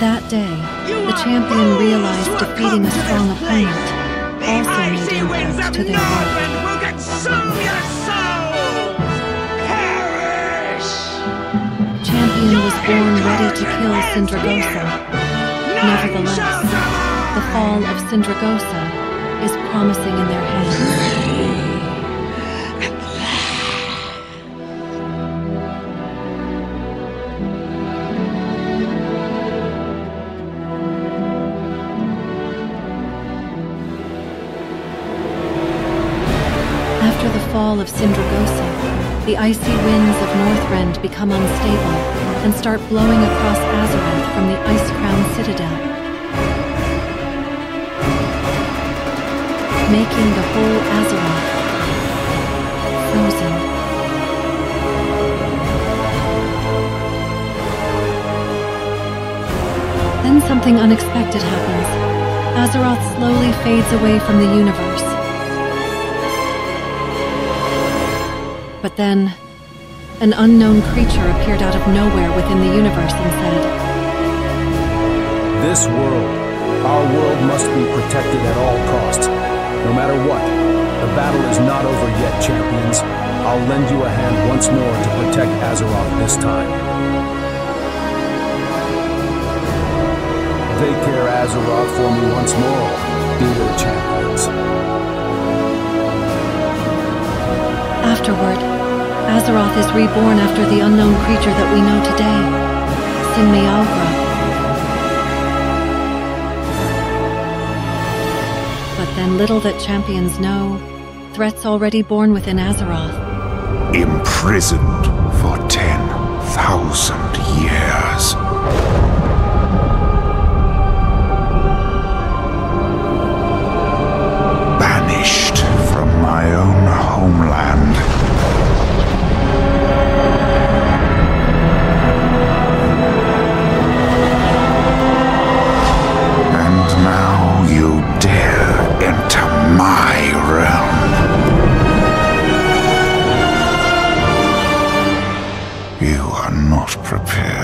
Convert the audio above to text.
That day, the champion realized defeating a strong opponent also made impact to their world. will consume your souls! Perish! Champion was born ready to kill Sindragosa. Nevertheless, the fall of Sindragosa is promising in their hands. After the fall of Sindragosa, the icy winds of Northrend become unstable and start blowing across Azeroth from the Ice-crowned citadel, making the whole Azeroth frozen. Then something unexpected happens. Azeroth slowly fades away from the universe. But then, an unknown creature appeared out of nowhere within the universe and said, This world, our world must be protected at all costs. No matter what, the battle is not over yet, champions. I'll lend you a hand once more to protect Azeroth this time. Take care, Azeroth, for me once more, dear champions. Afterward, Azeroth is reborn after the unknown creature that we know today, Sinmeowgra. But then little that champions know, threats already born within Azeroth. imprisoned for 10,000 years. You are not prepared.